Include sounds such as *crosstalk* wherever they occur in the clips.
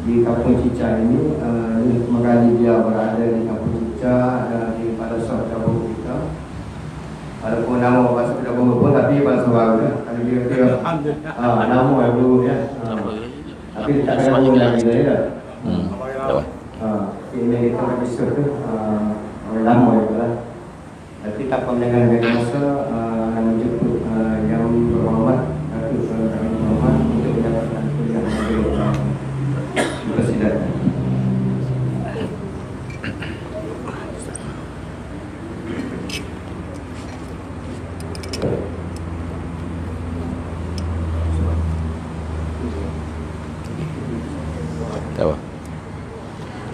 di Kampung Cicah ini uh, ini pertama dia berada di Kampung Cicah dan di pada suatu kampung kita ada pun nama bahasa kita pun pun tapi bahasa baru ya kalau dia dia uh, nama yang dulu ya. Uh, tapi tak ada pun lagi dia ya Hmm. Uh, ini kita episod tu uh, orang lama ya lah tapi tak pun dengan dengan masa uh, menjemput uh, yang berhormat Datuk Muhammad untuk mendapatkan kuliah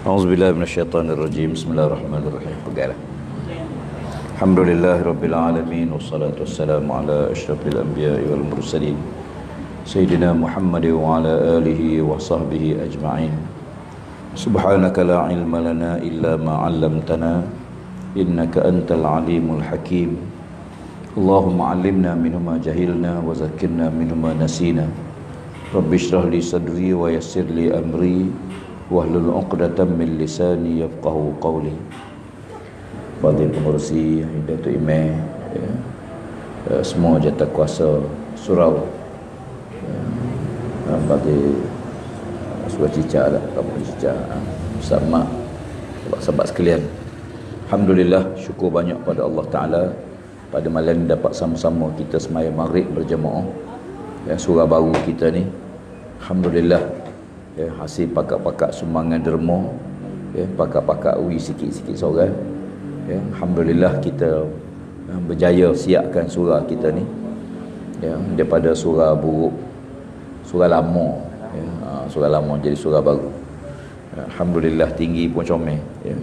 أعوذ بالله من الشيطان الرجيم. بسم الله الرحمن الرحيم. وقال الحمد لله رب العالمين والصلاة والسلام على أشرف الأنبياء والمرسلين سيدنا محمد وعلى آله وصحبه أجمعين. سبحانك لا علم لنا إلا ما علمتنا إنك أنت العليم الحكيم. اللهم علمنا منهما جهلنا وذكرنا منهما نسينا. رب اشرح لي صدري ويسر لي أمري واحلل عقدة من لساني يفقه قولي. Fadil pengurusi Dato' Imeh, ya, semua jatah kuasa surau. Fadil uh, Surah Cicak lah Kampung Cicak Ustaz Mak. Sahabat-sahabat sekalian. Alhamdulillah syukur banyak pada Allah Ta'ala. Pada malam ini dapat sama-sama kita semaya maghrib berjemaah. Ya, surah baru kita ni. Alhamdulillah ya, hasil pakak-pakak sumbangan derma ya, pakak-pakak ui sikit-sikit seorang. Ya, Alhamdulillah kita uh, berjaya siapkan surah kita ni. Ya, daripada surah buruk surah lama ya, uh, surah lama jadi surah baru. Alhamdulillah tinggi pun comel ya.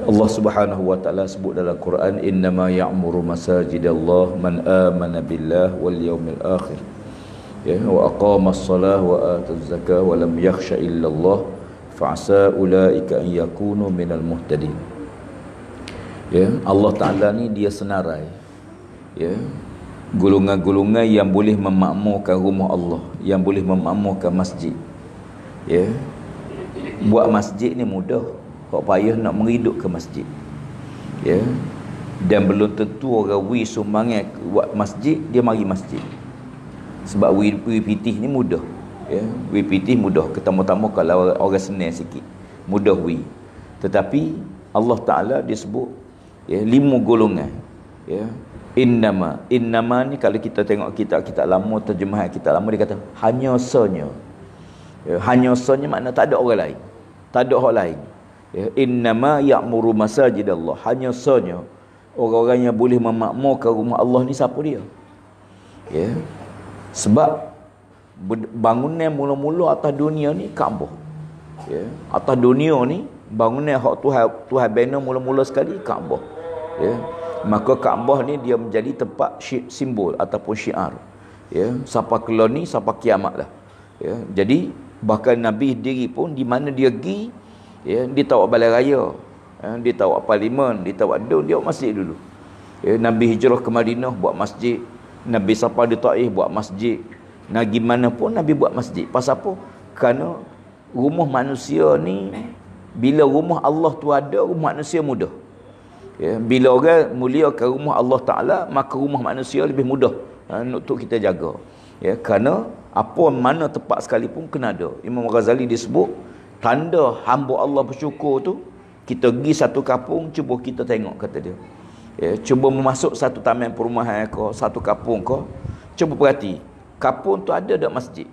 Allah Subhanahu wa taala sebut dalam Quran innama ya'muru masajidallah man amana billah wal yawmil akhir. Ya wa aqama as-salah wa ata az-zakah wa lam yakhsha illa Allah fa'asa ulaika an yakunu minal muhtadin. Ya Allah Taala ni dia senarai ya. Golongan-golongan yang boleh memakmurkan rumah Allah yang boleh memakmurkan masjid. Ya. Buat masjid ni mudah. Kau payah nak meriduk ke masjid. Ya. Dan belum tentu orang wi sumbangan buat masjid dia mari masjid. Sebab wi, pitih ni mudah. Ya. Wi pitih mudah. Ketemu-temu kalau orang, senang sikit mudah wi tetapi Allah Taala dia sebut ya lima golongan. Ya innama. Innama ni kalau kita tengok kitab-kitab lama terjemahan kitab lama dia kata hanya senya ya, hanya senya makna tak ada orang lain. Tak ada orang lain. Ya innama ya'muru masajidallah. Hanya senya orang-orang yang boleh memakmurkan rumah Allah ni siapa dia? Ya. Sebab bangunan mula-mula atas dunia ni Kaabah. Ya. Atas dunia ni bangunan hak Tuhan Tuhan bina mula-mula sekali Kaabah ya. Maka Kaabah ni dia menjadi tempat simbol ataupun syiar ya. Sampai keluar ni sampai kiamat lah ya. Jadi bahkan Nabi sendiri pun di mana dia pergi ya dia tahu balai raya ya, dia tahu parlimen dia tahu adun dia masjid dulu ya. Nabi hijrah ke Madinah buat masjid. Nabi sampai di Taif buat masjid. Nabi mana pun Nabi buat masjid. Pasal apa? Kerana rumah manusia ni bila rumah Allah tu ada rumah manusia mudah ya bila orang muliakan rumah Allah taala maka rumah manusia lebih mudah ha, untuk kita jaga. Ya kerana apa mana tepat sekalipun kena ada. Imam Ghazali disebut tanda hamba Allah bersyukur tu kita pergi satu kampung cuba kita tengok kata dia. Ya cuba memasuk satu taman perumahan ke satu kampung ke cuba perhati kampung tu ada tak masjid?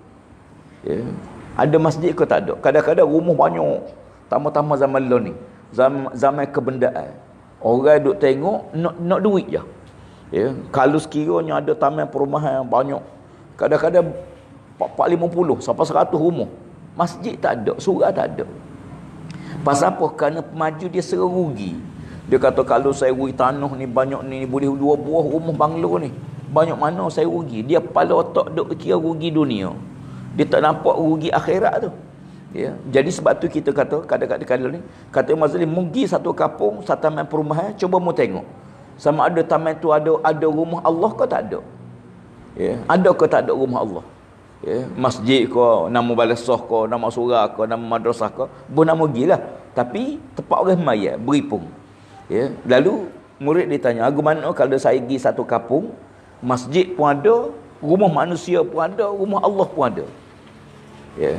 Ya ada masjid ke tak ada? Kadang-kadang rumah banyak. Tambah-tambah zaman lo ni zaman, zaman kebendaan orang duk tengok nak nak duit je. Ya kalau sekiranya ada taman perumahan yang banyak kadang-kadang 450 sampai 100 rumah masjid tak ada surah tak ada. Pasal apa? Kerana pemaju dia serugi dia kata kalau saya rugi tanah ni banyak ni boleh dua buah rumah banglo ni. Banyak mana saya rugi. Dia kepala otak duk kira rugi dunia. Dia tak nampak rugi akhirat tu ya. Jadi sebab tu kita kata kadang-kadang ni kata Mazlim mugi satu kampung satu taman perumahan cuba mu tengok. Sama ada taman tu ada ada rumah Allah ke tak ada? Ya. Ada ke tak ada rumah Allah? Ya, masjid ko nama balasah ko nama surah ko nama madrasah ko pun nama gila tapi tempat orang mayat beripung ya. Lalu murid ditanya aku mana kalau saya pergi satu kampung masjid pun ada rumah manusia pun ada rumah Allah pun ada. Ya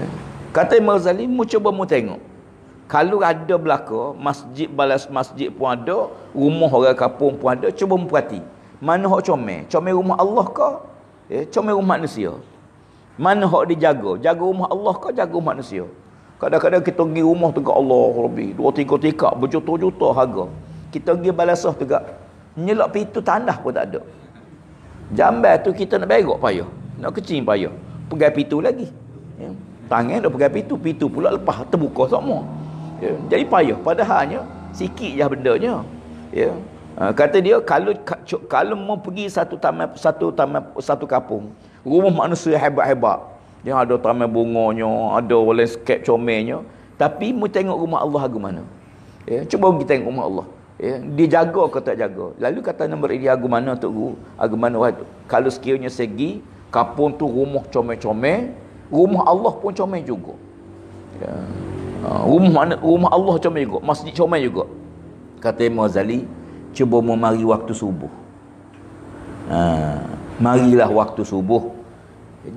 kata Imam Ghazali mu cuba mu tengok kalau ada belaka masjid balas masjid pun ada rumah orang kampung pun ada cuba mu perhati mana hak comel comel rumah Allah ke ya comel rumah manusia mana hak dijaga? Jaga rumah Allah ke jaga rumah manusia? Kadang-kadang kita pergi rumah tu Allah lebih. Dua tiga tikak berjuta-juta harga. Kita pergi balasah tu Nyelak pintu tanah pun tak ada. Jambat tu kita nak berok payah. Nak kecil payah. Pegang pintu lagi. Tangan dah pegang pintu. Pintu pula lepas terbuka semua. Ya. Jadi payah. Padahalnya sikit je bendanya. Ya. Ha, kata dia kalau kalau mau pergi satu taman satu taman satu kampung rumah manusia hebat-hebat yang ada taman bunganya ada landscape comelnya tapi mu tengok rumah Allah agu mana ya cuba kita tengok rumah Allah ya dia jaga ke tak jaga lalu kata nombor ini agu mana tok guru mana kalau sekiranya segi kampung tu rumah comel-comel rumah Allah pun comel juga. Ya. Ha, rumah mana rumah Allah comel juga masjid comel juga. Kata Imam Ghazali cuba memari waktu subuh. Ha, marilah waktu subuh.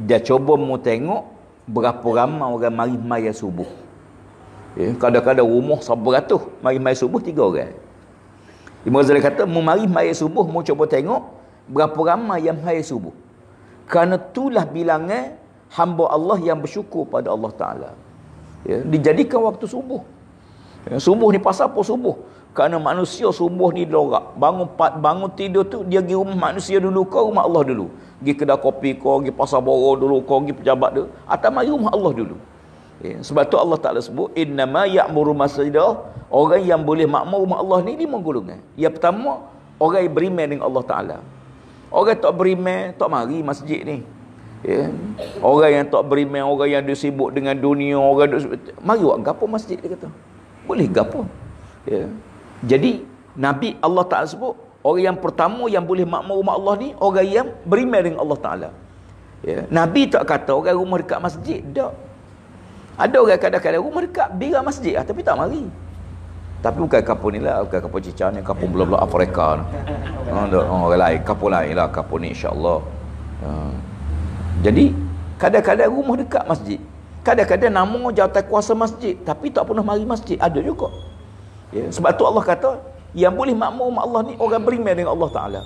Dia cuba mu tengok berapa ramai orang mari maya subuh. Ya, kadang-kadang rumah sabaratus mari maya subuh tiga orang. Imam Ghazali kata mu mari maya subuh mu cuba tengok berapa ramai yang maya subuh. Kerana itulah bilangan hamba Allah yang bersyukur pada Allah Ta'ala ya, dijadikan waktu subuh ya, subuh ni pasal apa subuh kerana manusia subuh ni lorak. Bangun bangun tidur tu dia pergi rumah manusia dulu ke rumah Allah dulu. Pergi kedai kopi kau, pergi pasar boro dulu kau, pergi pejabat tu. Atau mari rumah Allah dulu. Ya, sebab tu Allah Ta'ala sebut innama ya'muru masjidah orang yang boleh makmur rumah Allah ni lima golongan. Yang pertama orang yang beriman dengan Allah Ta'ala. Orang tak beriman tak mari masjid ni. Ya. Orang yang tak beriman, orang yang dia sibuk dengan dunia, orang dia, mari buat gapo masjid dia kata. Boleh gapo. Ya. Jadi Nabi Allah Ta'ala sebut Orang yang pertama yang boleh makmur rumah Allah ni Orang yang beriman dengan Allah Ta'ala ya. Nabi tak kata orang rumah dekat masjid Tak Ada orang kadang-kadang rumah dekat Bira masjid lah, tapi tak mari Tapi bukan kapur ni lah Bukan kapur cicah ni Kapur belah-belah Afrika ni. *laughs* Oh, orang lain Kapur lain lah Kapur ni insyaAllah ya. Jadi Kadang-kadang rumah dekat masjid Kadang-kadang nama jawatan kuasa masjid Tapi tak pernah mari masjid Ada juga Ya, sebab tu Allah kata, yang boleh makmur umat Allah ni orang beriman dengan Allah Taala.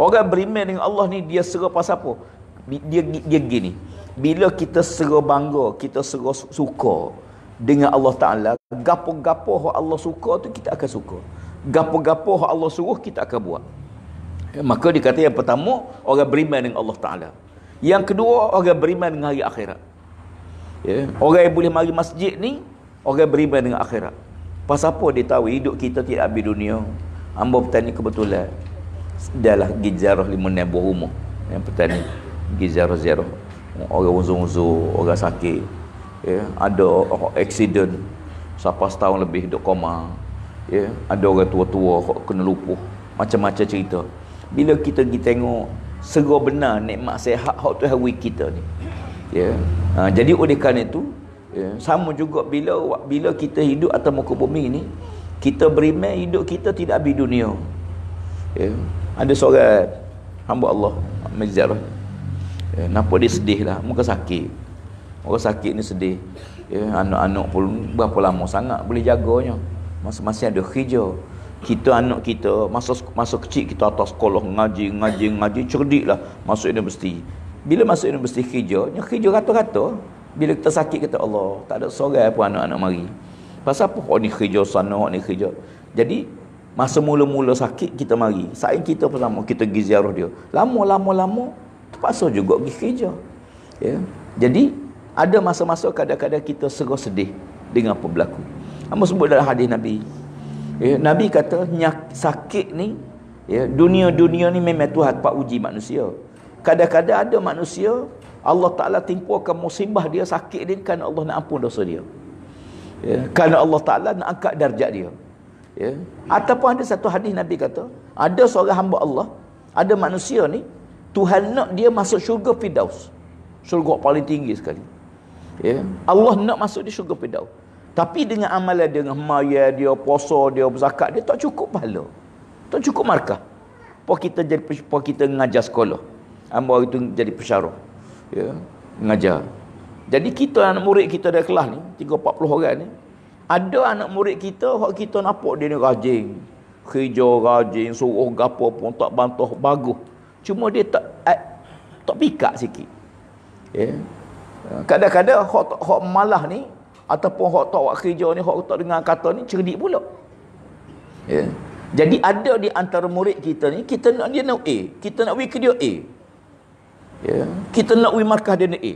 Orang beriman dengan Allah ni dia serah pasal apa? Dia dia gini. Bila kita serah bangga, kita serah suka dengan Allah Taala, gapo-gapo Allah suka tu kita akan suka. Gapo-gapo Allah suruh kita akan buat. Ya, maka dikata yang pertama orang beriman dengan Allah Taala. Yang kedua orang beriman dengan hari akhirat. Ya, orang yang boleh mari masjid ni orang beriman dengan akhirat. Pasal apa dia tahu hidup kita tidak habis dunia. Hamba petani kebetulan. Dahlah gizarah lima buah rumah. Yang petani. Gizarah zero. Orang uzur-uzur, orang sakit. Ya, ada accident. Sampai setahun lebih duduk koma. Ya, ada orang tua-tua kena lupuh. Macam-macam cerita. Bila kita pergi tengok segera benar nikmat sehat hak tu hari kita ni. Ya. Ha, jadi oleh kerana itu ya, sama juga bila bila kita hidup atas muka bumi ni kita beriman hidup kita tidak habis dunia. Ya, ada seorang hamba Allah Mazarah ya, nampak dia sedih lah muka sakit. Orang sakit ni sedih. Ya, anak-anak pun berapa lama sangat boleh jaganya. Masing-masing ada hijau kita anak kita masa masa kecil kita atas sekolah ngaji ngaji ngaji cerdik lah masuk universiti bila masuk universiti hijau hijau rata-rata bila kita sakit kata Allah, tak ada seorang pun anak-anak mari. Pasal apa? Oh ni kerja sana, oh ni kerja. Jadi masa mula-mula sakit kita mari. Saat kita pertama kita pergi ziarah dia. Lama-lama-lama terpaksa juga pergi kerja. Ya. Jadi ada masa-masa kadang-kadang kita serah sedih dengan apa berlaku. Amba sebut dalam hadis Nabi. Ya, Nabi kata sakit ni ya, dunia-dunia ni memang Tuhan pak uji manusia. Kadang-kadang ada manusia Allah Ta'ala timpukan musibah dia sakit dia kerana Allah nak ampun dosa dia ya. kerana Allah Ta'ala nak angkat darjat dia ya. ataupun ada satu hadis Nabi kata ada seorang hamba Allah ada manusia ni Tuhan nak dia masuk syurga Firdaus Syurga paling tinggi sekali. Ya. Allah nak masuk di syurga Firdaus. Tapi dengan amalan dia, dengan maya dia, puasa dia, berzakat dia, tak cukup pahala. Tak cukup markah. Apa kita jadi apa kita mengajar sekolah. Amba itu jadi pesyarah. Ya, mengajar. Jadi kita anak murid kita dari kelas ni, 3 40 orang ni, ada anak murid kita hak kita nampak dia ni rajin. Kerja rajin, suruh gapo pun tak bantah bagus. Cuma dia tak eh, tak pikak sikit. Ya. Kadang-kadang hak hak malah ni ataupun hak tak buat kerja ni, hak tak dengar kata ni cerdik pula. Ya. Jadi ada di antara murid kita ni, kita nak dia nak A. Kita nak ke dia A. Ya. Kita nak pergi markah dia nak A.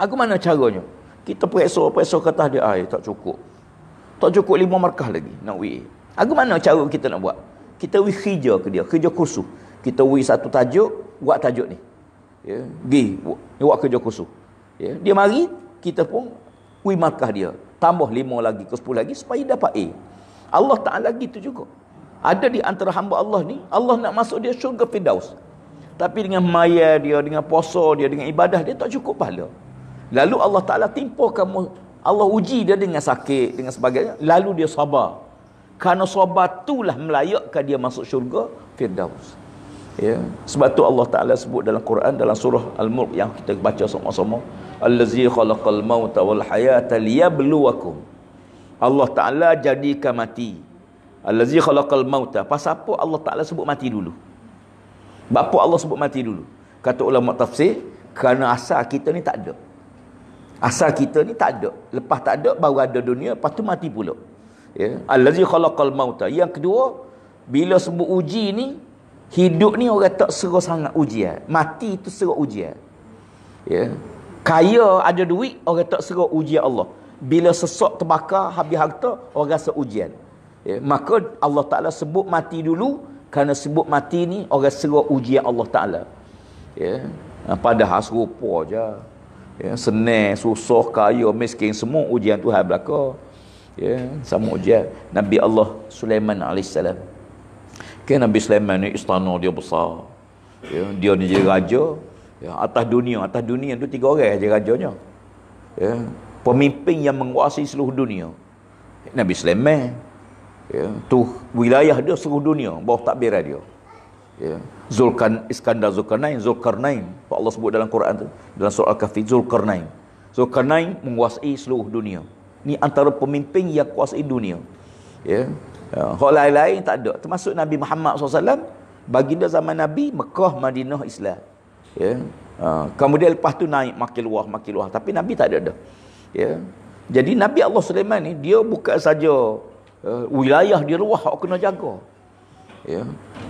Aku mana caranya? Kita periksa-periksa kata dia A, tak cukup. Tak cukup lima markah lagi nak A. Aku mana cara kita nak buat? Kita pergi kerja ke dia, kerja kursus. Kita pergi satu tajuk, buat tajuk ni. Ya. Pergi, buat kerja kursus. Ya. Dia mari, kita pun pergi markah dia. Tambah lima lagi ke sepuluh lagi supaya dapat A. Allah Ta'ala gitu juga. Ada di antara hamba Allah ni, Allah nak masuk dia syurga Firdaus. Tapi dengan maya dia, dengan puasa dia, dengan ibadah dia, tak cukup pahala. Lalu Allah Ta'ala timpa kamu, Allah uji dia dengan sakit, dengan sebagainya. Lalu dia sabar. Kerana sabar itulah melayakkan dia masuk syurga Firdaus. Ya. Sebab tu Allah Ta'ala sebut dalam Quran, dalam surah Al-Mulk yang kita baca sama-sama. Allazi khalaqal mauta wal hayata liyabluwakum. Allah Ta'ala jadikan mati Allazi khalaqal mauta. Pasal apa Allah Taala sebut mati dulu? Bapa Allah sebut mati dulu. Kata ulama tafsir, kerana asal kita ni tak ada. Asal kita ni tak ada. Lepas tak ada baru ada dunia, lepas tu mati pula. Ya. Allazi khalaqal mauta. Yang kedua, bila sebut uji ni, hidup ni orang tak seru sangat ujian. Mati itu seru ujian. Ya. Kaya ada duit, orang tak seru ujian Allah. Bila sesak terbakar, habis harta, orang rasa ujian. Ya, maka Allah Ta'ala sebut mati dulu kerana sebut mati ni orang seruak ujian Allah Ta'ala. Ya, ha, padahal serupa je. Ya, senang, susah, kaya, miskin, semua ujian Tuhan belaka. Ya, sama ujian. Nabi Allah Sulaiman AS. Kan Nabi Sulaiman ni istana dia besar. Ya, dia ni jadi raja. Ya, atas dunia, atas dunia tu tiga orang je rajanya. Ya, pemimpin yang menguasai seluruh dunia. Nabi Sulaiman ya, tu wilayah dia seluruh dunia bawah takbir dia ya. Zulkan Iskandar Zulkarnain Zulkarnain Allah sebut dalam Quran tu dalam surah Al-Kahfi Zulkarnain Zulkarnain menguasai seluruh dunia ni antara pemimpin yang kuasai dunia ya ya. Hal lain-lain tak ada. Termasuk Nabi Muhammad SAW baginda zaman Nabi Mekah Madinah Islam. Ya. Ha. kemudian lepas tu naik makin luar makin luar tapi Nabi tak ada dah. Ya. Jadi Nabi Allah Sulaiman ni dia bukan saja uh, wilayah dia luah awak kena jaga. Ya.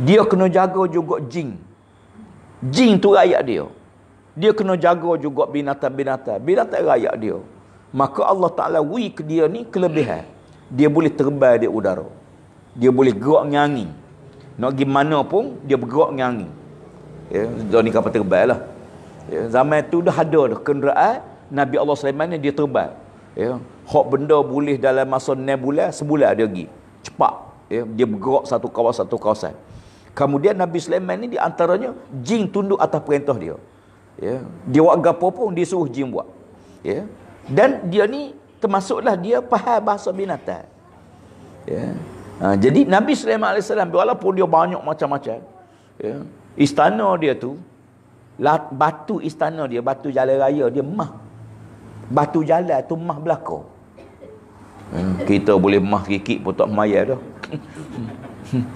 Dia kena jaga juga jin. Jin tu rakyat dia. Dia kena jaga juga binatang-binatang. Binatang rakyat dia. Maka Allah Taala wi ke dia ni kelebihan. Dia boleh terbang di udara dia boleh gerak nyanyi nak pergi mana pun dia bergerak nyanyi ya dia ni kapal terbang lah. Ya, zaman tu dah ada dah kenderaan Nabi Allah Sulaiman ni dia terbang. Ya hak benda boleh dalam masa 6 bulan sebulan dia pergi. Cepat. Ya dia bergerak satu kawasan satu kawasan. Kemudian Nabi Sulaiman ni di antaranya jin tunduk atas perintah dia. Ya dia buat gapo pun dia suruh jin buat. Ya dan dia ni termasuklah dia faham bahasa binatang. Ya ha, jadi Nabi Sulaiman AS walaupun dia banyak macam-macam ya istana dia tu batu istana dia batu jalan raya dia mah. Batu jalan tu mah belakang hmm, kita boleh mah kikik pun tak maya dah. *laughs*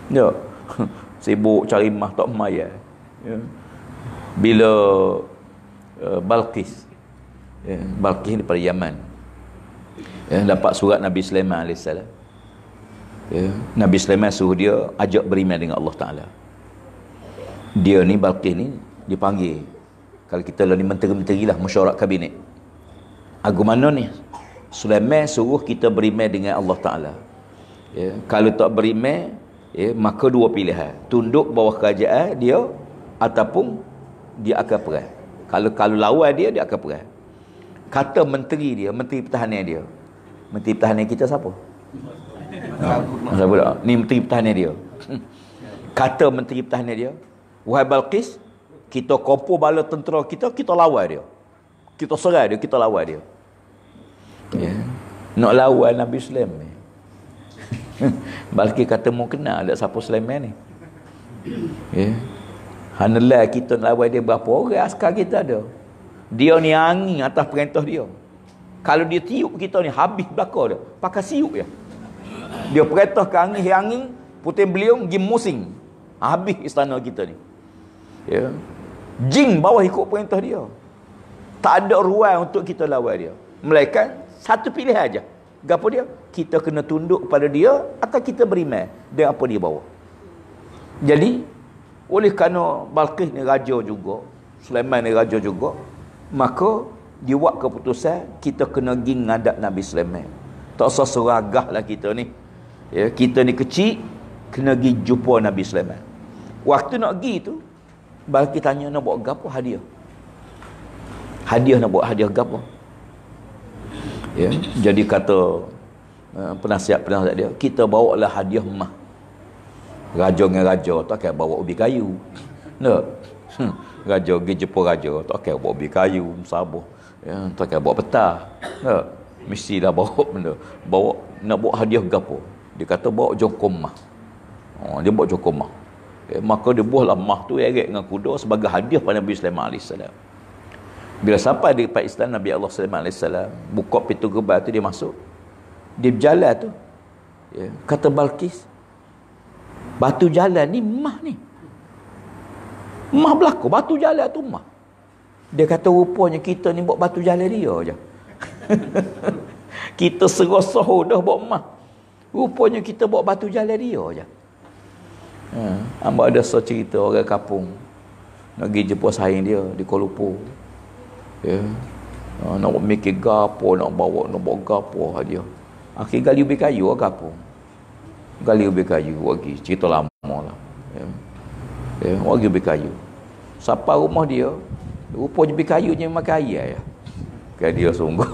Ya. *laughs* Sibuk cari mah tak maya ya. bila uh, Balqis ya, Balqis daripada Yaman. Ya, dapat surat Nabi Sulaiman AS ya, Nabi Sulaiman suruh dia ajak beriman dengan Allah Ta'ala. Dia ni Balqis ni dipanggil kalau kita lah ni menteri-menteri lah mesyuarat kabinet. Agumana ni? Sulaiman suruh kita beriman dengan Allah Ta'ala. Ya. Kalau tak beriman ya, Maka dua pilihan. Tunduk bawah kerajaan dia Ataupun Dia akan perang. Kalau kalau lawan dia Dia akan perang. Kata menteri dia Menteri pertahanan dia. Menteri pertahanan kita siapa? Siapa tak? Ni menteri pertahanan dia *laughs* Kata menteri pertahanan dia Wahai Balqis Kita kumpul bala tentera kita Kita lawan dia Kita serai dia, kita lawan dia. Ya. Nak lawan Nabi Sulaiman. *laughs* Balki kata mau kenal ada siapa Sulaiman ni. Ya. Hanalah kita nak lawan dia berapa orang askar kita ada. Dia ni angin atas perintah dia. Kalau dia tiup kita ni habis belakang dia. Pakai siup ya. Dia perintah ke angin, angin, putih beliau pergi musing. Habis istana kita ni. Ya. Jin bawah ikut perintah dia. Tak ada ruang untuk kita lawan dia. Melainkan satu pilih aja. Gapo dia? Kita kena tunduk pada dia atau kita beriman dengan apa dia bawa. Jadi oleh kerana Balkis ni raja juga, Sulaiman ni raja juga, maka dia buat keputusan kita kena pergi ngadap Nabi Sulaiman. Tak usah seragah lah kita ni. Ya, kita ni kecil, kena pergi jumpa Nabi Sulaiman. Waktu nak pergi tu, Balkis tanya nak buat apa hadiah. Hadiah nak buat hadiah apa? Ya, jadi kata uh, penasihat-penasihat dia, kita bawa lah hadiah emas raja dengan raja tak akan bawa ubi kayu tak hmm. raja pergi jumpa raja tak akan bawa ubi kayu sabah ya, tak akan bawa peta tak mestilah bawa benda bawa nak bawa hadiah apa dia kata bawa jongkom mah oh, dia bawa jongkom mah ya, maka dia buahlah mah tu eret dengan kuda sebagai hadiah pada Nabi Sulaiman AS bila sampai di Pakistan Nabi Allah Sulaiman AS buka pintu gerbang tu dia masuk dia berjalan tu ya, kata Balkis Batu jalan ni mah ni. Mah berlaku. Batu jalan tu mah. Dia kata rupanya kita ni buat batu jalan dia je. *laughs* kita serosah dah buat mah. Rupanya kita buat batu jalan dia je. Ha. Amba ada so cerita orang kapung. Nak pergi jumpa saing dia di Kuala Lumpur. Ya. Ha. nak mikir gapo, nak bawa, nak bawa gapo dia. Akhir kali lebih kayu lah kapung gali ubi kayu lagi cerita lama lah ya. ya lagi ubi kayu siapa rumah dia rupa ubi kayu je makan air ya kan dia sungguh.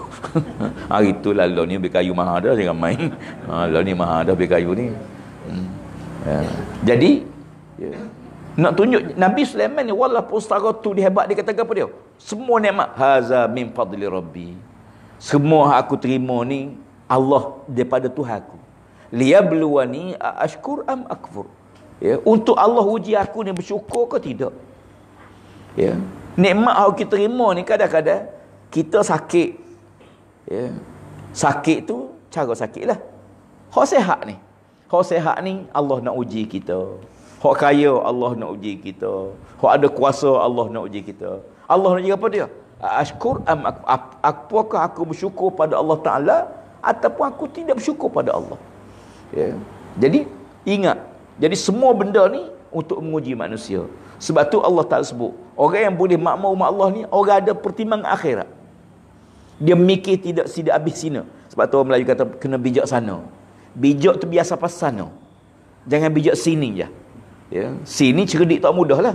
*laughs* Hari tu lah lo ni ubi kayu mahal dah jangan main. Ha, lo ni mahal dah ubi kayu ni. Hmm. ya. jadi ya. nak tunjuk Nabi Sulaiman ni walaupun setara tu dia hebat dia kata apa dia? Semua nikmat. Haza min fadli rabbi. Semua aku terima ni Allah daripada Tuhan aku. Liyabluwani ashkur am akfur. Ya untuk Allah uji aku ni bersyukur ke tidak? Ya. Nikmat kita terima ni kadang-kadang kita sakit ya sakit tu cara sakitlah hak sehat ni. Hak sehat ni Allah nak uji kita. Hak kaya Allah nak uji kita. Hak ada kuasa Allah nak uji kita. Allah nak uji apa dia? Ashkur am apakah aku bersyukur pada Allah taala ataupun aku tidak bersyukur pada Allah? Ya. Jadi ingat, jadi semua benda ni untuk menguji manusia. Sebab tu Allah Taala sebut, orang yang boleh makmur umat Allah ni orang ada pertimbangan akhirat. Dia mikir tidak tidak habis sini. Sebab tu orang Melayu kata kena bijak sana. Bijak tu biasa pas sana. Jangan bijak sini je. Ya. Sini cerdik tak mudah lah.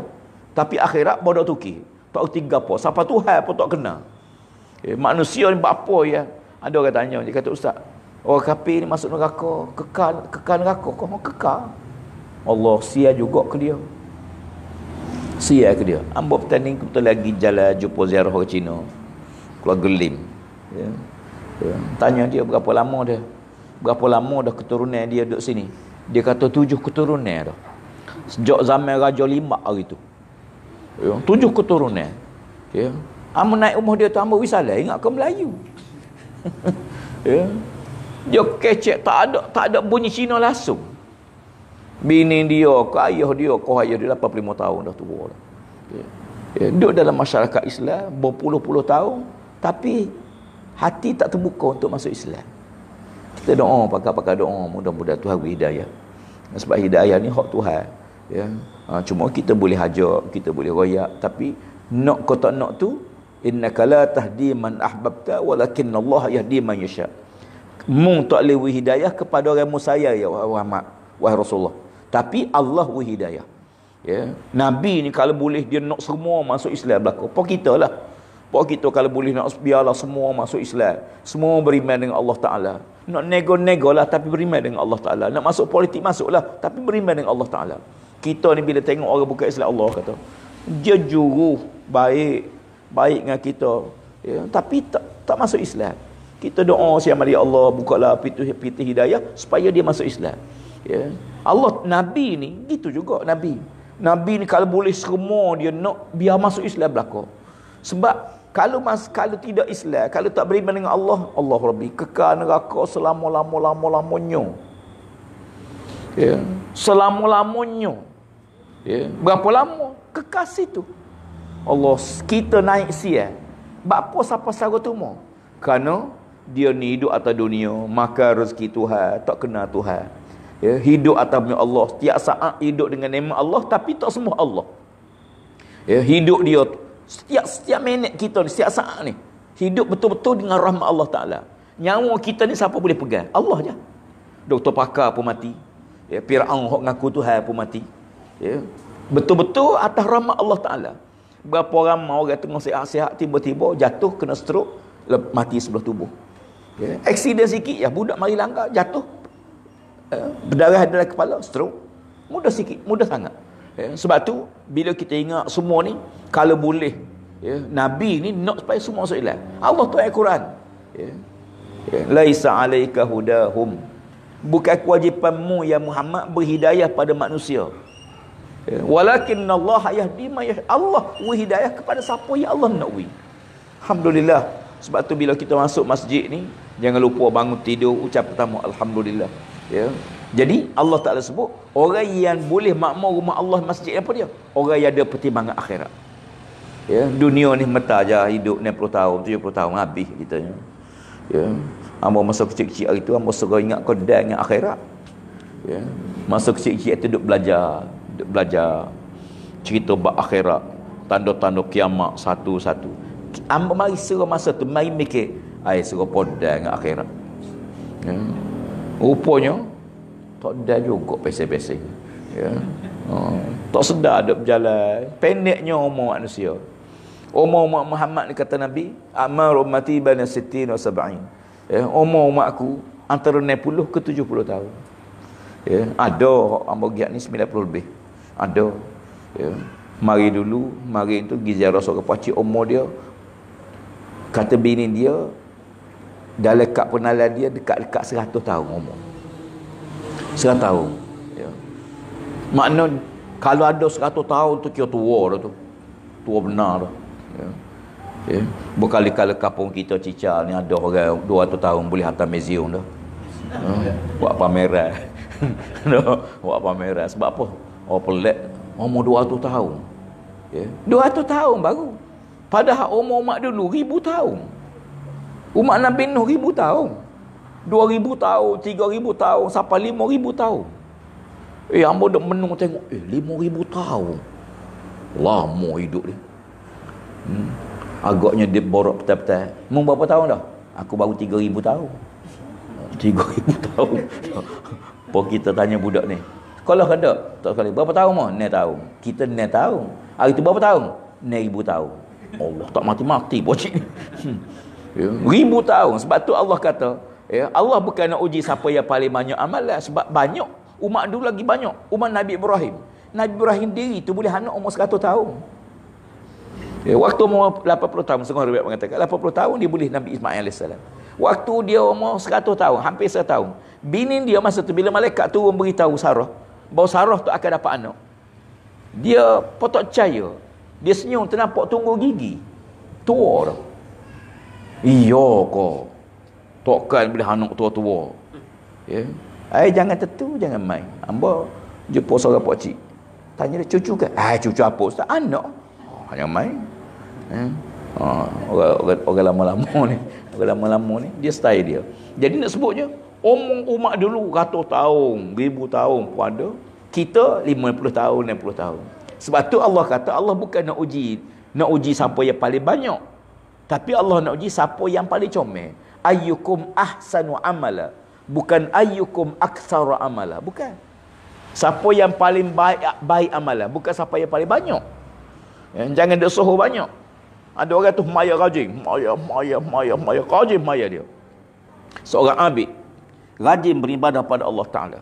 Tapi akhirat bodoh tuki. Tak tiga apa. Siapa Tuhan pun tak kena. Ya. Manusia ni apa ya? Ada orang tanya. Dia kata, Ustaz, Orang kafir ni masuk neraka, kekal kekal neraka, kau mau kekal. Allah sia juga ke dia. Sia ke dia. Ambo petani kita lagi jalan jumpa ziarah ke Cina. Keluar gelim. Ya. ya. Tanya dia berapa lama dia. Berapa lama dah keturunan dia duduk sini. Dia kata tujuh keturunan dah. Sejak zaman Raja Limak hari tu. Ya. Tujuh keturunan. Ya. Amba naik rumah dia tu, amba wisala. Ingat ke Melayu. *laughs* ya dia kecek tak ada tak ada bunyi Cina langsung bini dia ke ayah dia ke ayah dia 85 tahun dah tua dah ya. ya. duduk dalam masyarakat Islam berpuluh-puluh tahun tapi hati tak terbuka untuk masuk Islam kita doa pakai-pakai doa mudah-mudahan Tuhan beri hidayah sebab hidayah ni hak Tuhan ya ha, cuma kita boleh hajak kita boleh royak tapi nak kau tak nak tu innaka la tahdi man ahbabta walakin Allah yahdi man yasha' Mung tak boleh hidayah kepada orang musaya ya Muhammad wahai Rasulullah. Tapi Allah beri hidayah. Ya. Nabi ni kalau boleh dia nak semua masuk Islam belaka. Apa kita lah. Apa kita kalau boleh nak biarlah semua masuk Islam. Semua beriman dengan Allah Ta'ala. Nak nego-nego lah tapi beriman dengan Allah Ta'ala. Nak masuk politik masuklah tapi beriman dengan Allah Ta'ala. Kita ni bila tengok orang buka Islam Allah kata. Dia juru baik. Baik dengan kita. Ya, tapi tak tak masuk Islam. Kita doa siapa ya Allah bukalah pintu pintu hidayah supaya dia masuk Islam. Ya. Allah Nabi ni gitu juga Nabi. Nabi ni kalau boleh semua dia nak biar masuk Islam belaka. Sebab kalau mas kalau tidak Islam, kalau tak beriman dengan Allah, Allah Rabbi kekal neraka selama-lama-lama-lamanya. Ya. Selama-lamanya. Ya. Berapa lama? Kekal situ. Allah kita naik sia. Bapa siapa sahaja tu? Kerana dia ni hidup atas dunia maka rezeki Tuhan tak kena Tuhan ya hidup atas punya Allah setiap saat hidup dengan nama Allah tapi tak semua Allah ya hidup dia setiap setiap minit kita ni setiap saat ni hidup betul-betul dengan rahmat Allah taala nyawa kita ni siapa boleh pegang Allah je doktor pakar pun mati ya Firaun hok ngaku Tuhan pun mati ya betul-betul atas rahmat Allah taala berapa ramai orang tengah sihat-sihat tiba-tiba jatuh kena stroke mati sebelah tubuh Ya. Accident sikit ya budak mari langgar jatuh. Ya. Berdarah dalam kepala, stroke. Mudah sikit, mudah sangat. Ya. Sebab tu bila kita ingat semua ni kalau boleh ya, nabi ni nak supaya semua masuk Islam. Allah tu ayat Quran. Ya. Ya. Laisa alaika hudahum. Bukan kewajipanmu ya Muhammad berhidayah pada manusia. Ya. Walakin Allah yahdi Allah berhidayah kepada siapa yang Allah nak wi. Alhamdulillah. Sebab tu bila kita masuk masjid ni Jangan lupa bangun tidur ucap pertama alhamdulillah. Ya. Jadi Allah Taala sebut orang yang boleh makmur rumah Allah masjid apa dia? Orang yang ada pertimbangan akhirat. Ya, dunia ni meta aja hidup 60 tahun, 70 tahun habis kita ya. Ya. Amba masa kecil-kecil hari tu amba suka ingat kau dengan akhirat. Ya. Masa kecil-kecil itu duduk belajar, duduk belajar cerita bab akhirat, tanda-tanda kiamat satu-satu. Amba mari suruh masa tu mari mikir ai serupa dan dengan akhirat ya. rupanya tak ada juga pese-pese ya. Oh. tak sedar ada berjalan pendeknya umur manusia umur umat Muhammad ni kata Nabi amal ummati bana sittin wa sab'in ya. umur umatku antara 60 ke 70 tahun ya. ada ambo giat ni 90 lebih ada ya. mari dulu mari itu giziarah rasul ke pakcik umur dia kata bini dia dalam kad penalan dia dekat-dekat 100 tahun umur 100 tahun ya. makna kalau ada 100 tahun tu kira tua dah tu tua benar dah ya. ya. berkali-kali kapung kita cicar ni ada orang 200 tahun boleh hantar museum dah ya. buat pameran *laughs* buat pameran sebab apa orang pelik umur 200 tahun ya. 200 tahun baru padahal umur mak dulu ribu tahun Umat Nabi Nuh ribu tahun. Dua ribu tahun, tiga ribu tahun, sampai lima ribu tahun. Eh, hamba dah menung tengok. Eh, lima ribu tahun. Lama hidup dia. Hmm. Agaknya dia borok petai-petai. Mau berapa tahun dah? Aku baru tiga ribu tahun. *laughs* Tiga ribu tahun. *laughs* Apa kita tanya budak ni? Kalau ada, tak sekali. Berapa tahun mau? Ni tahun. Kita ni tahun. Hari tu berapa tahun? Ni ribu tahun. Allah tak mati-mati bocik ni. *laughs* Hmm ribu tahun sebab tu Allah kata ya, Allah bukan nak uji siapa yang paling banyak amalan sebab banyak. Umat dulu lagi banyak. Umat Nabi Ibrahim. Nabi Ibrahim diri tu boleh anak umur 100 tahun. Ya, waktu umur 80 tahun setengah riwayat mengatakan 80 tahun dia boleh Nabi Ismail AS waktu dia umur 100 tahun hampir 100 tahun bini dia masa tu bila malaikat turun beritahu Sarah bahawa Sarah tu akan dapat anak. Dia potok cahaya. Dia senyum ternampak tunggu gigi. Tua dah Iya ko. Tokkan boleh anak tua-tua. Ya. Eh jangan tentu jangan main. Hamba jumpa seorang pak cik. Tanya dia cucu ke? Ah cucu apa ustaz? Anak. Oh, jangan main. Ya. Oh, orang, orang, orang lama-lama ni. Orang lama-lama ni dia style dia. Jadi nak sebutnya omong umat dulu ratus tahun, ribu tahun pun ada. Kita 50 tahun, 60 tahun. Sebab tu Allah kata Allah bukan nak uji, nak uji siapa yang paling banyak. Tapi Allah nak uji siapa yang paling comel. Ayyukum ahsanu amala. Bukan ayyukum aktsara amala. Bukan. Siapa yang paling baik baik amala. Bukan siapa yang paling banyak. Ya, jangan dia suruh banyak. Ada orang tu maya rajin. Maya, maya, maya, maya. Rajin maya dia. Seorang abid. Rajin beribadah pada Allah Ta'ala.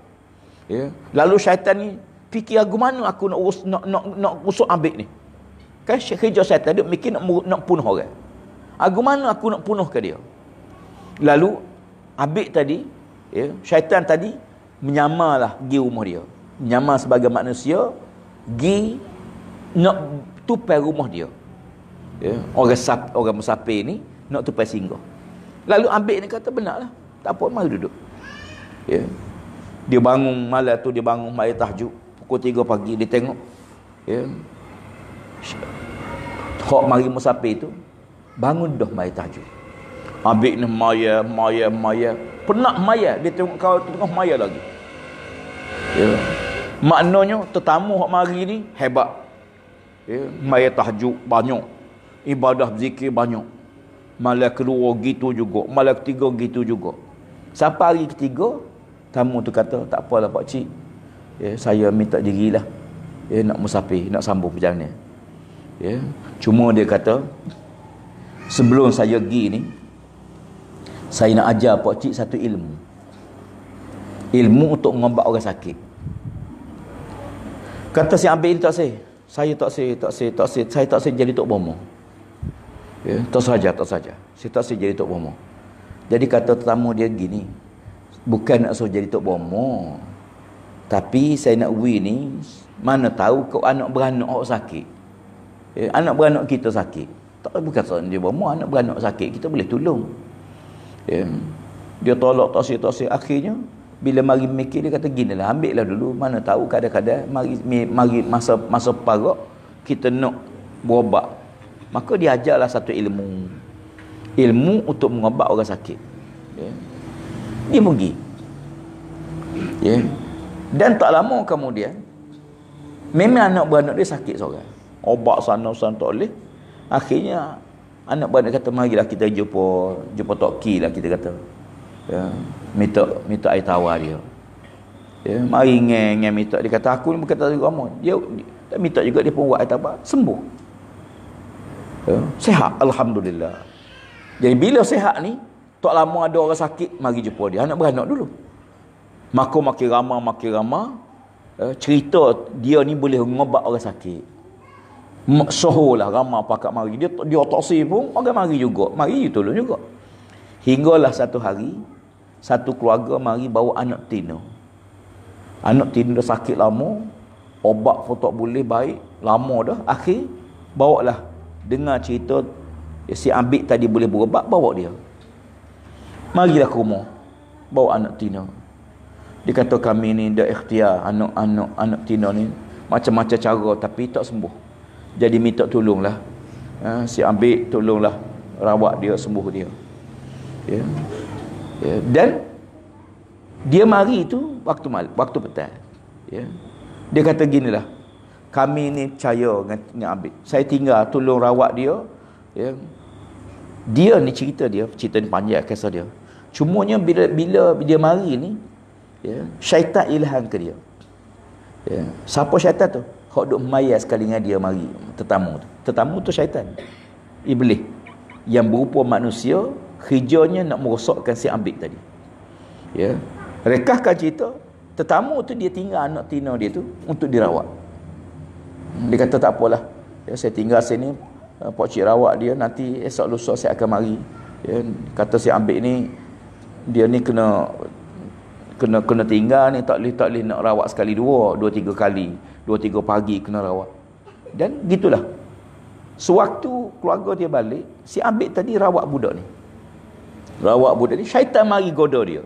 Ya. Lalu syaitan ni fikir aku mana aku nak urus, nak, nak, nak, nak usuk abid ni. Kan kerja syaitan dia mikir nak, nak punuh orang. Aku mana aku nak punuhkan dia? Lalu Abid tadi, ya, syaitan tadi menyamalah pergi rumah dia. Menyamar sebagai manusia, pergi nak tupai rumah dia. Ya, orang sap, orang musafir ni nak tupai singgah. Lalu Abid ni kata benarlah. Tak apa, mari duduk. Ya. Dia bangun malam tu dia bangun mai tahajud pukul 3 pagi dia tengok ya. Hak mari musafir tu bangun dah mai tahajud. Abik ni maya, maya, maya. Penat maya. Dia tengok kau tengah maya lagi. Ya. Maknanya tetamu hak mari ni hebat. Ya. Maya tahajud banyak. Ibadah zikir banyak. Malam kedua gitu juga. Malam ketiga gitu juga. Sampai hari ketiga, tamu tu kata, tak apalah pak cik. Ya, saya minta dirilah. Ya, nak musafir, nak sambung perjalanan. Ya. Cuma dia kata, sebelum saya pergi ni, saya nak ajar Pak Cik satu ilmu. Ilmu untuk mengobat orang sakit. Kata si ambil ini tak saya. Saya tak saya, tak saya, tak saya. Saya tak saya jadi Tok Bomo. Ya, tak saja, tak saja. Saya tak saya jadi Tok Bomo. Jadi kata tetamu dia gini. Bukan nak suruh jadi Tok Bomo. Tapi saya nak wi ni. Mana tahu kau anak beranak orang sakit. Ya, anak beranak kita sakit. Tak bukan soal dia Bomo. Anak beranak sakit. Kita boleh tolong ya. dia tolak tasir akhirnya bila mari mikir dia kata gini lah ambil lah dulu. Mana tahu kadang-kadang mari, mari masa masa parak kita nak berobat. Maka dia ajarlah satu ilmu. Ilmu untuk mengobat orang sakit. Ya. dia pergi. Ya. dan tak lama kemudian memang anak beranak dia sakit seorang. Obat sana sana tak boleh. Akhirnya Anak beranak kata marilah kita jumpa jumpa Tok Ki lah kita kata. Ya, minta minta air tawar dia. Ya, mari ngeng ngeng minta dia kata aku ni bukan tak agama. Dia, dia minta juga dia pun buat air tawar sembuh. Ya, sehat alhamdulillah. Jadi bila sehat ni tak lama ada orang sakit mari jumpa dia anak beranak dulu. Maka makin ramai makin ya, cerita dia ni boleh ngobat orang sakit soho lah ramai pakat mari. Dia dia otopsi pun orang mari juga. Mari tolong juga. Hinggalah satu hari satu keluarga mari bawa anak tino. Anak tino dah sakit lama obat pun tak boleh baik lama dah. Akhir bawa lah dengar cerita si ambik tadi boleh berobat bawa dia. Marilah ke rumah bawa anak tino. Dia kata kami ni dah ikhtiar anak-anak anak tino ni. Macam-macam cara tapi tak sembuh jadi minta tolonglah ha, si ambil tolonglah rawat dia sembuh dia ya. ya. dan dia mari tu waktu mal waktu petang ya. dia kata ginilah kami ni percaya dengan, dengan ambil saya tinggal tolong rawat dia ya. dia ni cerita dia cerita ni panjang kisah dia cumanya bila bila dia mari ni ya, syaitan ilham ke dia ya. siapa syaitan tu Hak duk mayas sekali dengan dia mari tetamu tu. Tetamu tu syaitan. Iblis yang berupa manusia kerjanya nak merosakkan si ambik tadi. Ya. Rekahkan cerita tetamu tu dia tinggal anak tina dia tu untuk dirawat. Dia kata tak apalah. Ya, saya tinggal sini uh, Pak Cik rawat dia nanti esok lusa saya akan mari. Ya, kata si ambik ni dia ni kena kena kena tinggal ni tak boleh tak boleh nak rawat sekali dua, dua tiga kali. Dua tiga pagi kena rawat. Dan gitulah. Sewaktu keluarga dia balik si ambil tadi rawat budak ni. Rawat budak ni syaitan mari goda dia.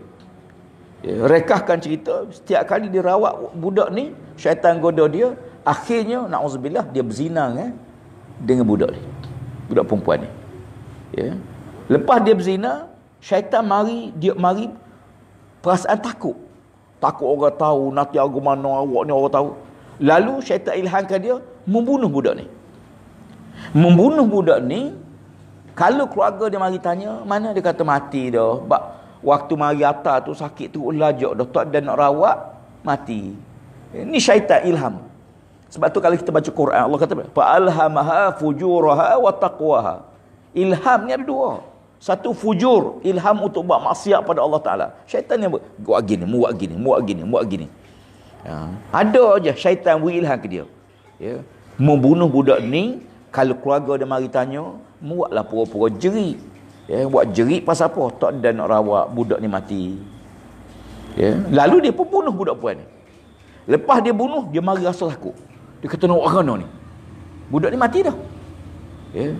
Ya, rekahkan cerita setiap kali dia rawat budak ni syaitan goda dia akhirnya na'udzubillah dia berzina eh, dengan budak ni. Budak perempuan ni. Ya. lepas dia berzina syaitan mari dia mari perasaan takut takut orang tahu nanti aku mana awak ni orang tahu Lalu syaitan ilhamkan dia membunuh budak ni. Membunuh budak ni kalau keluarga dia mari tanya, mana dia kata mati dah. Bak waktu mari atas tu sakit tu lajak dah tak ada nak rawat, mati. Ini syaitan ilham. Sebab tu kalau kita baca Quran Allah kata fa alhamaha fujuraha wa taqwaha. Ilham ni ada dua. Satu fujur, ilham untuk buat maksiat pada Allah Taala. Syaitan yang buat, gini, buat gini, buat gini, buat gini. Ya. Ada aja syaitan beri ilham ke dia. Ya. Membunuh budak ni kalau keluarga dia mari tanya buatlah pura-pura jerit ya buat jerit pasal apa? Tak ada nak rawat budak ni mati. Ya. Lalu dia pun bunuh budak puan ni. Lepas dia bunuh dia mari rasa takut dia kata nak buat ni? Budak ni mati dah. Ya.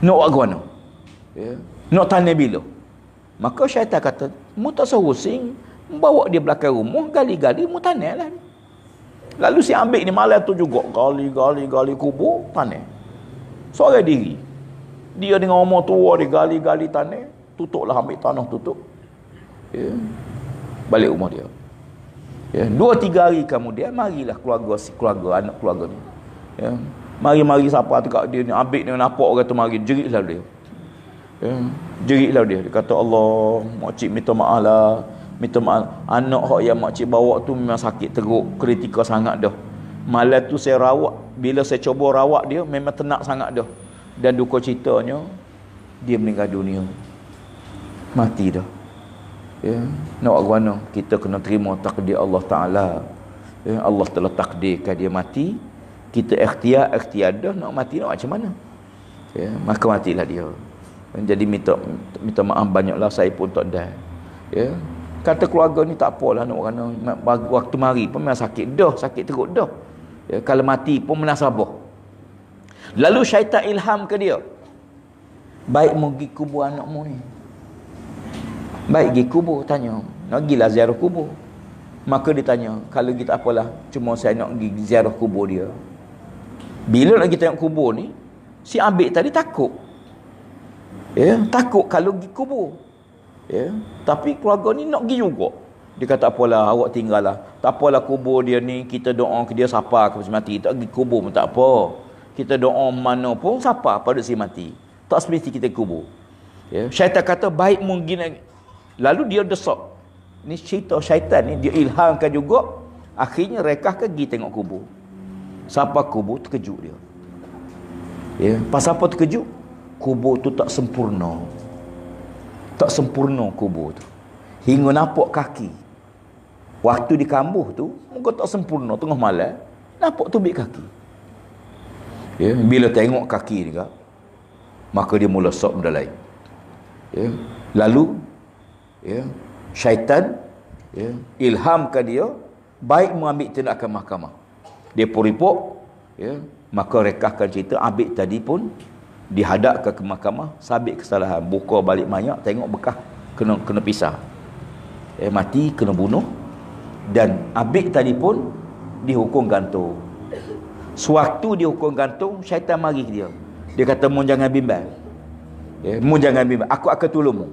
Nak buat ya nak tanya bila? Maka syaitan kata mu tak sing bawa dia belakang rumah gali-gali mu tanya lah. Lalu si ambil ni malam tu juga gali-gali gali kubur tanya. Seorang diri. Dia dengan umur tua dia gali-gali tanah tutuplah ambil tanah tutup. Ya. balik rumah dia. Ya. dua tiga hari kemudian marilah keluarga si keluarga anak keluarga ni. Ya. mari-mari siapa dekat dia ni ambil dia nampak orang tu mari jeritlah dia ya. jeritlah dia. Dia kata Allah makcik minta maaf lah. Minta maaf. Anak hak yang makcik bawa tu memang sakit teruk kritikal sangat dah. Malam tu saya rawat bila saya cuba rawat dia memang tenang sangat dah. Dan duka ceritanya dia meninggal dunia. Mati dah. Ya. Nak buat mana? Kita kena terima takdir Allah taala. Ya. Allah telah takdirkan dia mati. Kita ikhtiar ikhtiar dah nak mati nak macam mana? Ya. Maka matilah dia jadi minta minta maaf banyaklah saya pun tak ada ya kata keluarga ni tak apalah nak orang waktu mari pun memang sakit dah sakit teruk dah ya, kalau mati pun menasabah Lalu syaitan ilham ke dia. Baik pergi kubur anakmu ni. Baik pergi kubur tanya. Nak pergilah ziarah kubur. Maka dia tanya, kalau kita apalah, cuma saya nak pergi ziarah kubur dia. Bila nak kita tengok kubur ni, si ambil tadi takut. Ya, takut kalau pergi kubur. Ya, tapi keluarga ni nak pergi juga. Dia kata apalah awak tinggallah. Tak apalah kubur dia ni kita doa ke dia siapa ke mati. Tak pergi kubur pun tak apa. Kita doa mana pun siapa pada si mati. Tak semesti kita kubur. Ya syaitan kata baik mungkin lalu dia desak. Ni cerita syaitan ni dia ilhamkan juga. Akhirnya rekah ke pergi tengok kubur. Siapa kubur terkejut dia. Ya pasal apa terkejut kubur tu tak sempurna. Tak sempurna kubur tu. Hingga nampak kaki. Waktu di kambuh tu muka tak sempurna. Tengah malam nampak tubik kaki. Ya bila tengok kaki dia maka dia mula sok benda lain. Ya lalu ya syaitan ya ilhamkan dia baik mengambil tindakan mahkamah. Dia puripok ya maka rekahkan cerita. Ambil tadi pun dihadapkan ke mahkamah sabit kesalahan buka balik mayat tengok bekas kena kena pisah eh mati kena bunuh dan abik tadi pun dihukum gantung Sewaktu dia hukum gantung, syaitan mari dia. Dia kata, mu jangan bimbang. Ya, mu jangan bimbang. Aku akan tolongmu.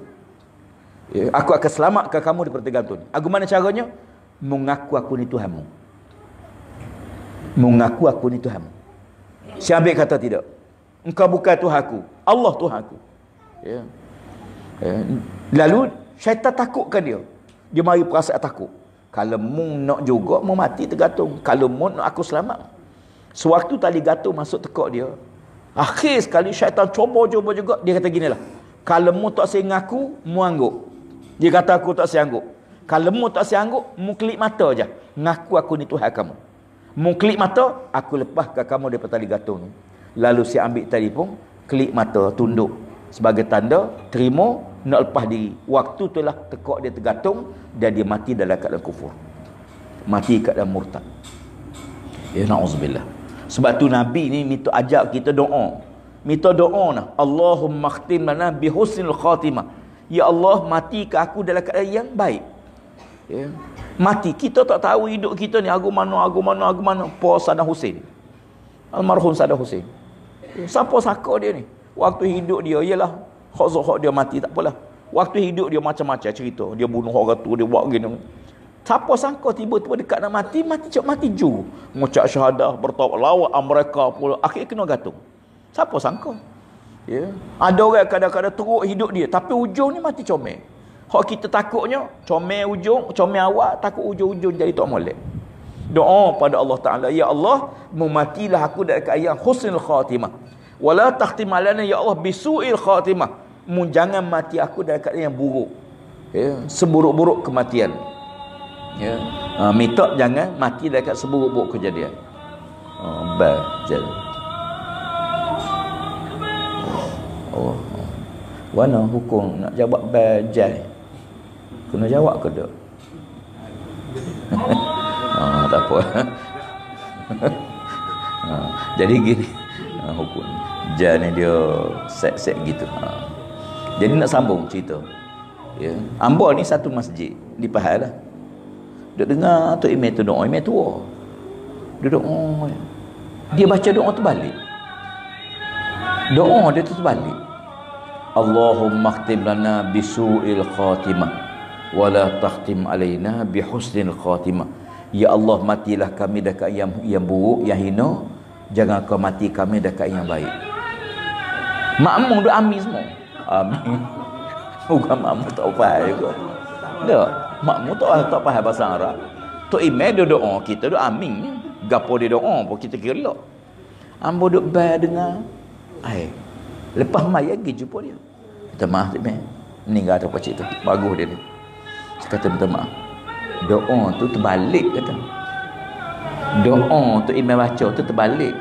Ya, aku akan selamatkan kamu daripada tergantung. Aku mana caranya? Mengaku aku ni Tuhanmu. Mengaku aku ni Tuhanmu. Si ambil kata tidak. Engkau bukan Tuhanku. Allah Tuhanku. Ya. Ya. Lalu syaitan takutkan dia. Dia mari perasaan takut. Kalau mu nak juga, mu mati tergantung. Kalau mu nak aku selamat, Sewaktu tali gatul masuk tekak dia. Akhir sekali syaitan cuba-cuba juga. Dia kata gini lah. Kalau mu tak saya ngaku, mu angguk. Dia kata aku tak saya angguk. Kalau mu tak saya angguk, mu klik mata je. Ngaku aku ni Tuhan kamu. Mu klik mata, aku lepaskan kamu daripada tali gatul ni. Lalu si ambil tali pun, klik mata, tunduk. Sebagai tanda, terima, nak lepas diri. Waktu tu lah tekak dia tergantung dan dia mati dalam keadaan kufur. Mati keadaan murtad. Ya na'udzubillah. Sebab tu Nabi ni minta ajak kita doa. Minta doa nah. Allahumma khtim lana bi husnil khatimah. Ya Allah mati ke aku dalam keadaan yang baik. Ya. Mati kita tak tahu hidup kita ni agu mana agu mana agu mana. Po Saddam Hussein. Almarhum Saddam Hussein. Siapa saka dia ni? Waktu hidup dia ialah hak dia mati tak apalah. Waktu hidup dia macam-macam cerita. Dia bunuh orang tu, dia buat gini. Siapa sangka tiba-tiba dekat nak mati, mati cak mati ju. Mengucap syahadah, bertawab lawak mereka pula. Akhir kena gantung. Siapa sangka? Ya. Ada orang kadang-kadang teruk hidup dia. Tapi ujung ni mati comel. Hak kita takutnya, comel ujung, comel awal, takut ujung-ujung jadi tak molek. Doa pada Allah Ta'ala. Ya Allah, mematilah aku dari ayat husnul khatimah. Wala takhtimalana ya Allah bisu'il khatimah. Mu jangan mati aku dari keadaan yang buruk. Ya. Seburuk-buruk kematian ya uh, minta jangan mati dekat seburuk-buruk kejadian uh, baik Oh. Mana hukum nak jawab bajai? Kena jawab ke tak? *laughs* tak apa. *laughs* ha, jadi gini ha, hukum jan ni dia set-set gitu. Ha. Jadi nak sambung cerita. Ya. Ambo ni satu masjid di Pahal lah. Duk dengar tu email tu doa, email tua. Dia doa. Dia baca doa balik. Doa dia tu balik. Allahumma khtim lana bisu'il khatimah wa la takhtim alaina bihusnil khatimah ya Allah matilah kami dekat yang yang buruk yang hina. Jangan kau mati kami dekat yang baik. Makmum tu amin semua. Amin. *laughs* Bukan makmum tak faham juga. Tak makmum tak tak faham bahasa Arab. Tu imam dia doa kita tu amin. Gapo dia doa pun kita lah ambo duk bai dengar. Ai lepas mai lagi jumpa dia. Minta maaf tak meh meninggal tu tu. Bagus dia ni. Kata minta maaf doa tu terbalik kata. Doa tu imam baca tu terbalik.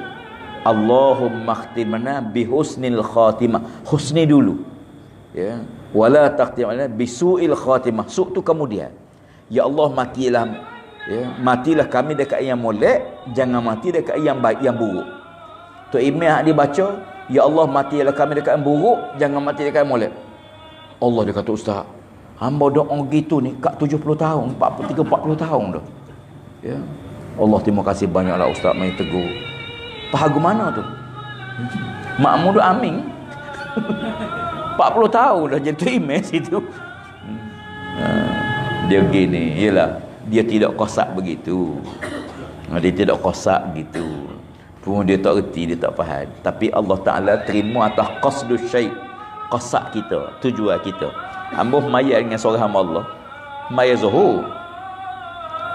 Allahumma khtimna bi husnil khatimah. Husni dulu. Ya. Wala taqtimna bi su'il khatimah. Su tu kemudian. Ya Allah matilah. Ya. Matilah kami dekat yang molek. Jangan mati dekat yang baik yang buruk. Tu imam dia baca Ya Allah matilah kami dekat yang buruk. Jangan mati dekat yang molek. Allah dia kata Ustaz Hamba doa gitu ni Kat 70 tahun 43-40 tahun dah. Ya. Allah terima kasih banyaklah Ustaz Main tegur. Pahagu mana tu? Makmur amin. *laughs* 40 tahun dah jadi imam *laughs* situ. Ha, Dia gini Yelah Dia tidak kosak begitu. Dia tidak kosak gitu. Pun dia tak reti, dia tak faham. Tapi Allah Ta'ala terima atas qasdu syait. Qasak kita, tujuan kita. Ambuh maya dengan seorang hamba Allah. Maya zuhur.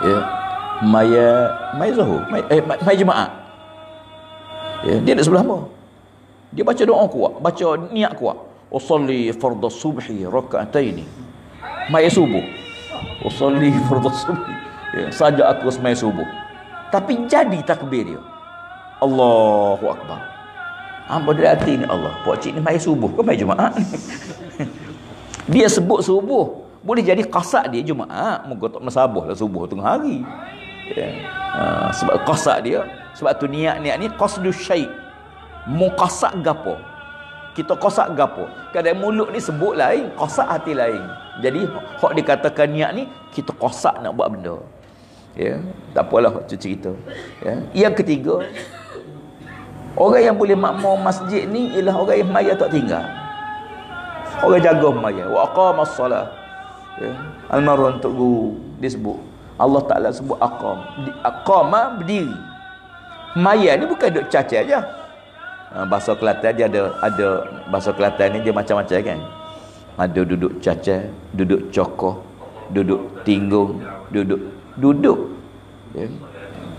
Ya. Maya, maya zuhur. Maya, eh, maya jemaah. Ya. Dia nak sebelah hamba. Dia baca doa kuat. Baca niat kuat. Usalli farda subhi raka'ataini. Maya subuh. Usalli farda subhi. Ya. Saja aku semaya subuh. Tapi jadi takbir dia. Allahu Akbar. Hamba dari hati ni Allah. Puak cik ni mai subuh ke mai Jumaat? *laughs* dia sebut subuh. Boleh jadi qasak dia Jumaat. Moga tak mesabuh lah subuh tengah hari. Ya. Ha, sebab qasak dia. Sebab tu niat-niat ni qasdu syait. Muqasak gapo? Kita qasak gapo? Kadang mulut ni sebut lain, qasak hati lain. Jadi hak dikatakan niat ni kita qasak nak buat benda. Ya, tak apalah tu cerita. Ya. Yang ketiga, Orang yang boleh makmur masjid ni ialah orang yang maya tak tinggal. Orang jaga maya. Wa aqamas salah. Ya. Almarhum Tok Guru disebut. Allah Taala sebut aqam. Aqama berdiri. Maya ni bukan duduk cacat aja. Ha, bahasa Kelantan dia ada ada bahasa Kelantan ni dia macam-macam kan. Ada duduk cacat, duduk cokoh, duduk tinggung, duduk duduk. Ya.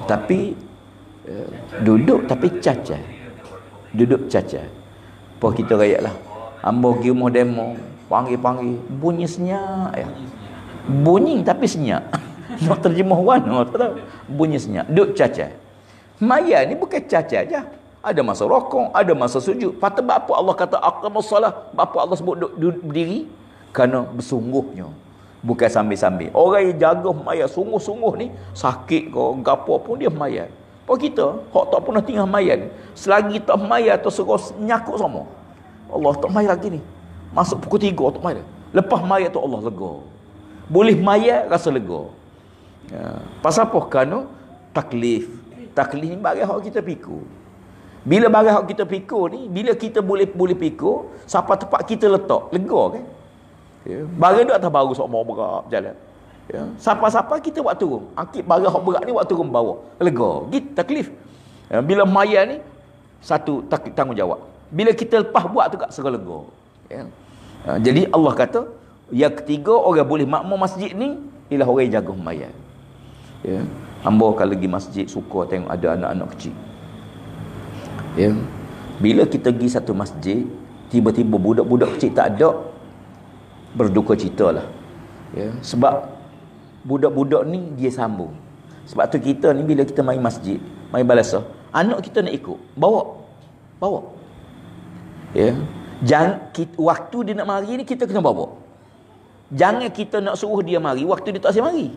Tapi duduk tapi cacat duduk cacat apa kita rakyat lah hamba pergi rumah demo. Panggil-panggil bunyi senyap ya. bunyi tapi senyap nak terjemah warna tak tahu? Bunyi senyap duduk cacat maya ni bukan cacat aja. Ada masa rokok ada masa sujud. Patut apa Allah kata aqamus salah. Apa Allah sebut duduk, duduk berdiri kerana bersungguhnya bukan sambil-sambil. Orang yang jaga maya sungguh-sungguh ni sakit ke gapo pun dia maya. Apa kita, hak tak pernah tinggal mayat Selagi tak mayat tu suruh nyakut sama. Allah tak mayat lagi ni. Masuk pukul tiga tak mayat. Lepas mayat tu Allah lega. Boleh mayat rasa lega. Ya. Pasal apa? Kerana taklif. Taklif ni bagi hak kita pikul. Bila bagi hak kita pikul ni, bila kita boleh boleh pikul, siapa tempat kita letak, lega kan? Ya. Barang tu atas baru sok mau berat jalan. Ya. Siapa-siapa kita buat turun. Angkit barang hak berat ni buat turun bawah. Lega. Gitu taklif. Ya. Bila maya ni satu tak, tanggungjawab. Bila kita lepas buat tu kat serah lega. Ya. Ha, jadi Allah kata yang ketiga orang boleh makmum masjid ni ialah orang yang jaga maya. Ya. Hamba kalau pergi masjid suka tengok ada anak-anak kecil. Ya. Bila kita pergi satu masjid, tiba-tiba budak-budak kecil tak ada berduka cita lah. Ya. Sebab budak-budak ni dia sambung sebab tu kita ni bila kita main masjid main balasa anak kita nak ikut bawa bawa ya Jangan kita, waktu dia nak mari ni kita kena bawa. Jangan kita nak suruh dia mari waktu dia tak asyik mari.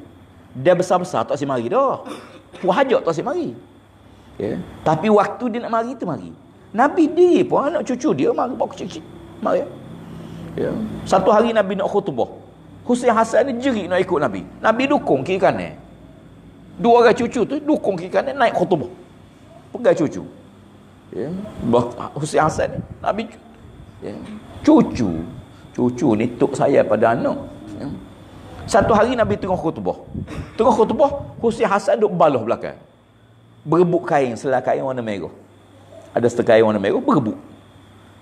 Dia besar-besar tak asyik mari dah. Puhajak tak asyik mari. Ya. Tapi waktu dia nak mari tu mari. Nabi diri pun anak cucu dia mari bawa kecil-kecil. Mari. Ya. Satu hari Nabi nak khutbah. Husain Hasan ni jerit nak ikut Nabi. Nabi dukung kiri kanan. Dua orang cucu tu dukung kiri kanan naik khutbah. Pegang cucu. Ya. Husain Hasan ni Nabi ya. cucu. Cucu ni tok saya pada anak. Ya. Satu hari Nabi tengah khutbah. Tengah khutbah, Husain Hasan duk balah belakang berebut kain selai kain warna merah ada setengah kain warna merah berebut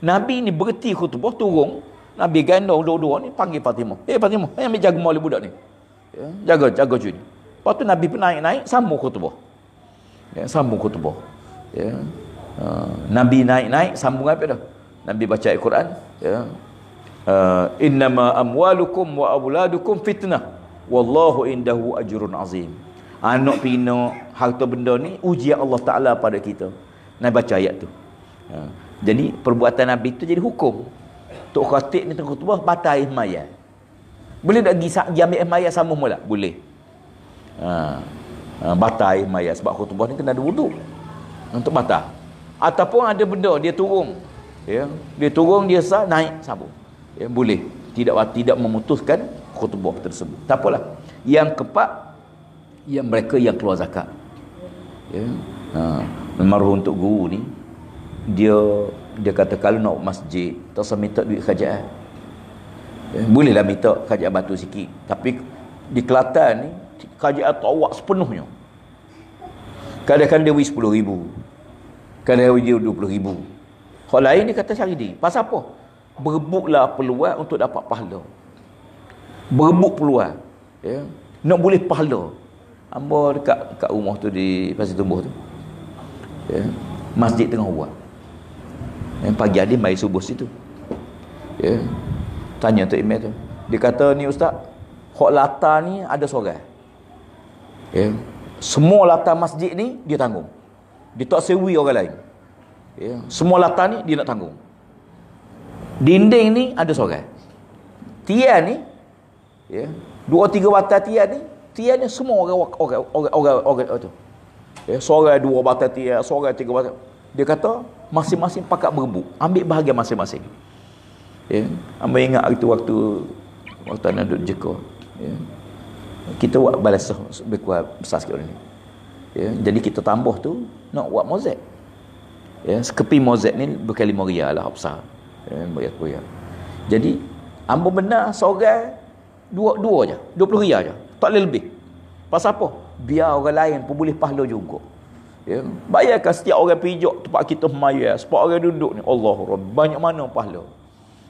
Nabi ni berhenti khutbah turun Nabi gandong dua-dua ni panggil Fatimah eh Fatimah eh ambil jaga mali budak ni ya, jaga jaga cuy lepas tu Nabi pun naik-naik sambung khutbah ya, sambung khutbah ya. Uh, Nabi naik-naik sambung apa dah Nabi baca Al-Quran ya. Uh, innama amwalukum wa awladukum fitnah wallahu indahu ajrun azim anak pina harta benda ni ujian Allah Taala pada kita Nabi baca ayat tu ha. jadi perbuatan Nabi tu jadi hukum Tok Khatib ni tengah khutbah batal air maya boleh tak pergi, pergi ambil air maya sama mula boleh ha. ha. batal air maya sebab khutbah ni kena ada wuduk untuk batal ataupun ada benda dia turun. Ya dia turun dia sah naik sabun. Ya boleh. Tidak tidak memutuskan khutbah tersebut. Tak apalah. Yang keempat yang mereka yang keluar zakat. Ya ha. Marhum untuk guru ni dia dia kata kalau nak masjid tak usah minta duit kerajaan. Ya, bolehlah minta kerajaan batu sikit. Tapi di Kelantan ni kerajaan tawak sepenuhnya. Kadang-kadang dia beri 10 ribu kadang-kadang dia 20 ribu hal lain dia kata cari dia pasal apa berebutlah peluang untuk dapat pahala berebut peluang ya nak boleh pahala Hamba dekat dekat rumah tu di Pasir Tumbuh tu. Ya. Masjid tengah buat. Yang pagi hari mai subuh situ. Ya. Tanya tu email tu. Dia kata ni ustaz, hak latar ni ada seorang. Ya. Semua latar masjid ni dia tanggung. Dia tak sewi orang lain. Ya. Semua latar ni dia nak tanggung. Dinding ni ada seorang. Tian ni ya. Dua tiga batal tian ni tiada semua orang orang orang orang, orang itu. Ya, seorang dua batang tiada, seorang tiga batang. Dia kata masing-masing pakat berebut, ambil bahagian masing-masing. Ya, amba ingat itu waktu waktu anak duduk jeka. Ya. Kita buat balas lebih besar sikit ni. Ya, jadi kita tambah tu nak buat mozaik. Ya, sekepi mozaik ni berkali lima riyal lah besar. Ya, bayar Jadi amba benar seorang dua dua aja, 20 riyal aja. Tak boleh lebih. Pasal apa? Biar orang lain pun boleh pahala juga. Ya. Bayarkan setiap orang pijak tempat kita mayar. Sebab orang duduk ni. Allah Banyak mana pahala.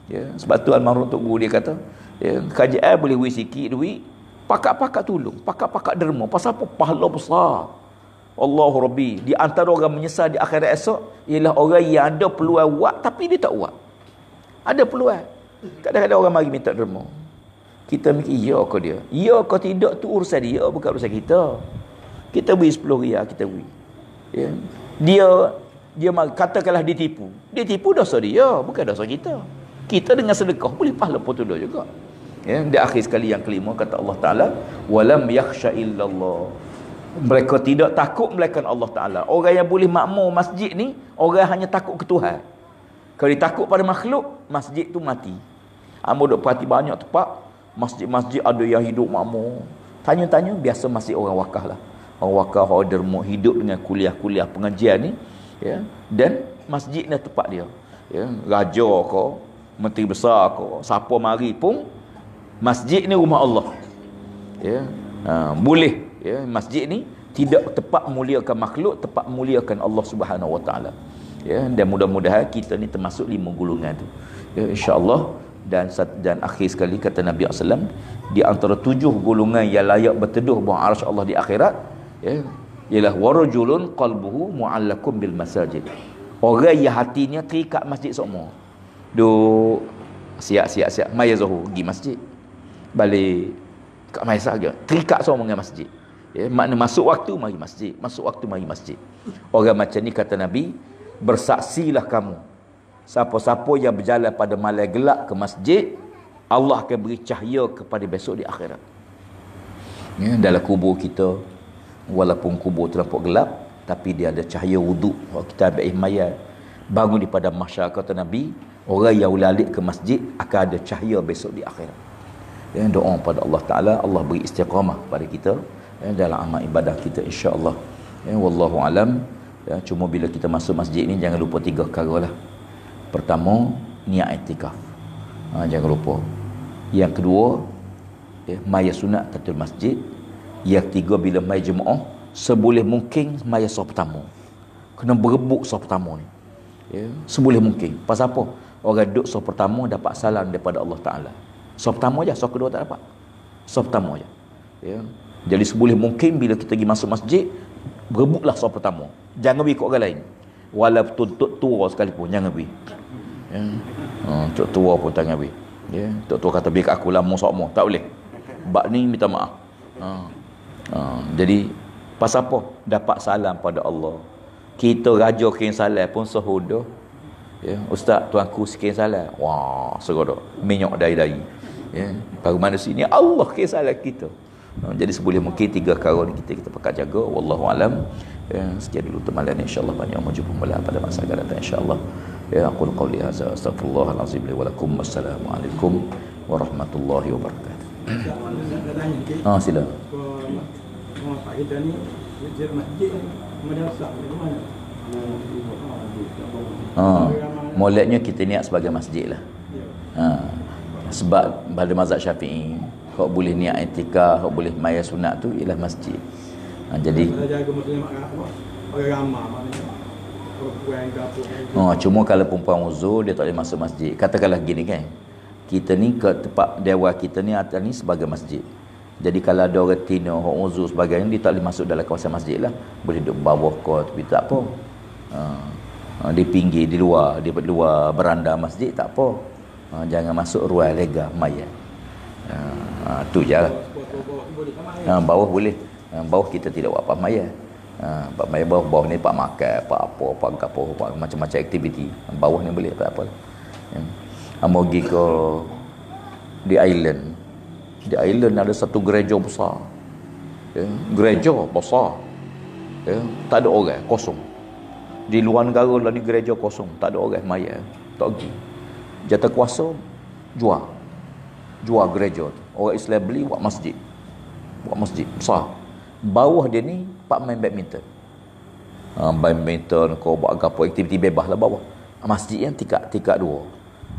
Ya. Sebab tu Al-Marun Tok Guru dia kata. Ya. Kajian boleh wis sikit duit. Pakat-pakat tolong. Pakat-pakat derma. Pasal apa? Pahala besar. Allahu Rabbi. Di antara orang menyesal di akhirat esok Ialah orang yang ada peluang buat Tapi dia tak buat. Ada peluang. Kadang-kadang orang mari minta derma Kita mikir ya kau dia. Ya kau tidak tu urusan dia Bukan urusan kita. Kita beri 10 ria kita beri. Ya. Dia dia mari, katakanlah ditipu Dia tipu dosa dia Bukan dosa kita. Kita dengan sedekah boleh pahala pun tuduh juga. Ya. Di akhir sekali yang kelima kata Allah Ta'ala Walam yakhsha illallah. Mereka tidak takut melainkan Allah Ta'ala. Orang yang boleh makmur masjid ni, orang hanya takut ke Tuhan. Kalau dia takut pada makhluk, masjid tu mati. Amba duk perhati banyak tempat, masjid-masjid ada yang hidup makmur tanya-tanya biasa masih orang wakaf lah orang wakaf orang derma hidup dengan kuliah-kuliah pengajian ni ya dan masjid ni tempat dia ya raja ke menteri besar ke siapa mari pun masjid ni rumah Allah ya ha, boleh ya masjid ni tidak tepat muliakan makhluk tepat muliakan Allah Subhanahu Wa Taala. Ya dan mudah-mudahan kita ni termasuk lima golongan tu. Ya insyaallah dan dan akhir sekali kata Nabi SAW di antara tujuh golongan yang layak berteduh bawah arsy Allah di akhirat ya ialah warajulun qalbuhu mu'allakum bil masajid. Orang yang hatinya terikat masjid semua. Duk siap siap siap. Mai zuhur pergi masjid. Balik kat mai saja terikat semua dengan masjid ya makna masuk waktu mari masjid. Masuk waktu mari masjid. Orang macam ni kata Nabi bersaksilah kamu. Siapa-siapa yang berjalan pada malam gelap ke masjid Allah akan beri cahaya kepada besok di akhirat. Ya, dalam kubur kita walaupun kubur terlampau gelap tapi dia ada cahaya wuduk. Kalau kita ambil mayat bangun di pada masyarakat Nabi orang yang ulalik ke masjid akan ada cahaya besok di akhirat. Ya, doa pada Allah Ta'ala Allah beri istiqamah pada kita ya, dalam amal ibadah kita insyaAllah. Ya, Wallahu alam. Ya, cuma bila kita masuk masjid ni jangan lupa tiga perkara lah. Pertama niat etikaf ha, jangan lupa. Yang kedua ya, maya sunat tatul masjid. Yang ketiga bila mai jemaah seboleh mungkin maya sah pertama. Kena berebut sah pertama ni. Ya, seboleh mungkin. Pasal apa? Orang duduk sah pertama dapat salam daripada Allah Ta'ala. Sah pertama je sah kedua tak dapat. Sah pertama je. Ya. Jadi seboleh mungkin bila kita pergi masuk masjid berebutlah sah pertama. Jangan pergi ikut orang lain. Walaupun tuk tua sekalipun jangan pergi. Ya. ha, tuk tua pun jangan pergi. Ya. tuk tua kata biar aku lama sokmo tak boleh. Bak ni minta maaf. Ha. Ha. jadi pasal apa? Dapat salam pada Allah. Kita raja kirim salam pun sehudah ya ustaz tuanku sikit salam. Wah segodo minyak dari-dari ya baru manusia ni Allah kirim salam kita jadi seboleh mungkin tiga kali ni kita kita pakai jaga wallahu alam ya sekian dulu temalan insyaallah banyak mau jumpa pula pada masa akan datang insyaallah ya aqul qawli hadza astaghfirullahalazim li wa lakum wassalamu alaikum warahmatullahi wabarakatuh Ah sila. Ni masjid madrasah mana? Ha. Moleknya kita niat sebagai masjid lah. Ha. Sebab pada mazhab syafi'i, kau boleh niat etika, kau boleh maya sunat tu ialah masjid. Ha. Jadi, oh, cuma kalau perempuan uzur, dia tak boleh masuk masjid. Katakanlah gini kan, kita ni ke tempat dewa kita ni atas ni sebagai masjid. Jadi kalau ada orang tina, orang uzur sebagainya, dia tak boleh masuk dalam kawasan masjid lah. Boleh duduk bawah kau, tapi tak apa. Ha. Ha, di pinggir, di luar, di luar beranda masjid, tak apa. Ha, jangan masuk ruang lega mayat. Ha, tu je lah. Ha, bawah boleh. Ha, bawah kita tidak buat apa mayat. Ha, pak mayat bawah, bawah ni pak makan, pak apa, pak apa, pak macam-macam aktiviti. Bawah ni boleh, tak apa. Ha, mau pergi ke di island. Di island ada satu gereja besar. Ya, gereja besar. Ya, tak ada orang, kosong. Di luar negara lah ni gereja kosong, tak ada orang mayat. Tak pergi. Jatah kuasa jual. Jual gereja tu. Orang Islam beli buat masjid. Buat masjid besar. Bawah dia ni pak main badminton. Ha, badminton kau buat apa aktiviti bebas lah bawah. Masjid yang tingkat tingkat dua.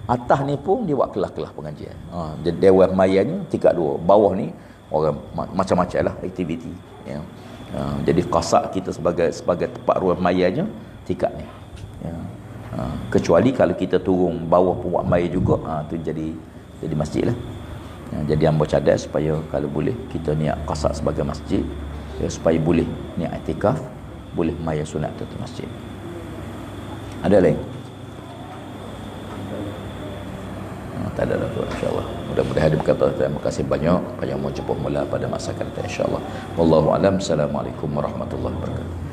Atas ni pun dia buat kelas-kelas pengajian. Ha, dia dewan mayanya tingkat dua. Bawah ni orang ma- macam-macam lah aktiviti. Ya. Ha, jadi kasak kita sebagai sebagai tempat ruang mayanya tingkat ni. Ya. Ha, kecuali kalau kita turun bawah pun buat maya juga, ha, tu jadi jadi masjid lah. Ya, jadi hamba cadar supaya kalau boleh kita niat kasak sebagai masjid ya, supaya boleh niat etikaf boleh maya sunat tu masjid. Ada lain? Ha, tak ada dah tu insyaAllah. Mudah-mudahan dia berkata terima kasih banyak. Banyak mau jumpa mula pada masa akan datang insyaAllah. Wallahu alam. Assalamualaikum warahmatullahi wabarakatuh